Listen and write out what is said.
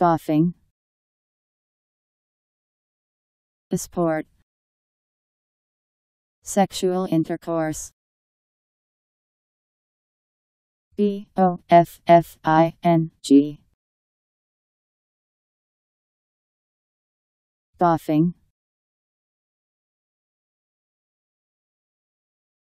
Boffing. Sport. Sexual intercourse. B O F F I N G. Boffing.